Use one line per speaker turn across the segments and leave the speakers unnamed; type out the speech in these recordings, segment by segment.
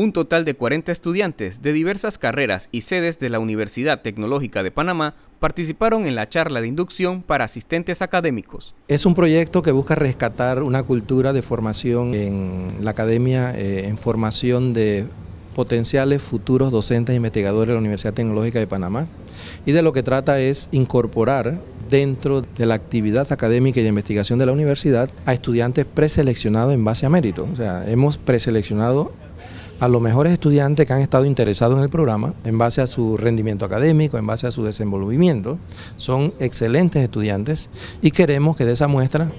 Un total de 40 estudiantes de diversas carreras y sedes de la Universidad Tecnológica de Panamá participaron en la charla de inducción para asistentes académicos.
Es un proyecto que busca rescatar una cultura de formación en la academia, eh, en formación de potenciales futuros docentes e investigadores de la Universidad Tecnológica de Panamá. Y de lo que trata es incorporar dentro de la actividad académica y de investigación de la universidad a estudiantes preseleccionados en base a mérito. O sea, hemos preseleccionado a los mejores estudiantes que han estado interesados en el programa en base a su rendimiento académico, en base a su desenvolvimiento. Son excelentes estudiantes y queremos que de esa muestra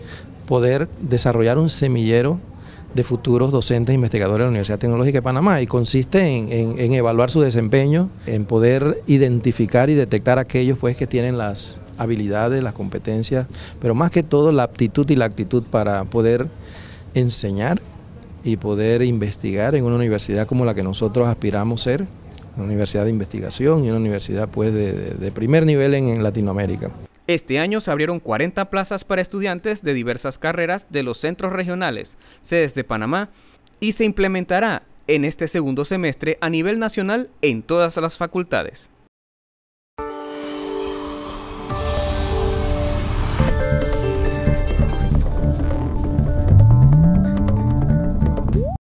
poder desarrollar un semillero de futuros docentes e investigadores de la Universidad Tecnológica de Panamá y consiste en, evaluar su desempeño, en poder identificar y detectar aquellos pues, que tienen las habilidades, las competencias, pero más que todo la aptitud y la actitud para poder enseñar y poder investigar en una universidad como la que nosotros aspiramos ser, una universidad de investigación y una universidad pues de, primer nivel en, Latinoamérica.
Este año se abrieron 40 plazas para estudiantes de diversas carreras de los centros regionales, sedes de Panamá, y se implementará en este segundo semestre a nivel nacional en todas las facultades.